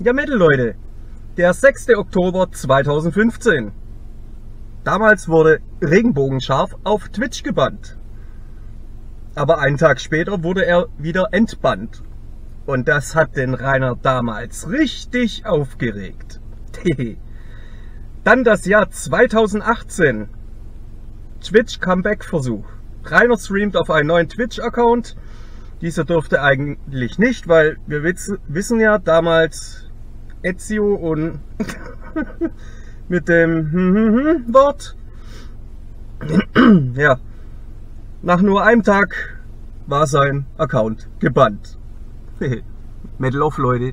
Ja, Metal Leute, der 6. Oktober 2015. Damals wurde Regenbogenscharf auf Twitch gebannt. Aber einen Tag später wurde er wieder entbannt. Und das hat den Rainer damals richtig aufgeregt. Dann das Jahr 2018. Twitch Comeback Versuch. Rainer streamt auf einen neuen Twitch-Account. Dieser durfte eigentlich nicht, weil wir wissen ja damals Ezio und mit dem Wort. ja, nach nur einem Tag war sein Account gebannt. Metal of Leute.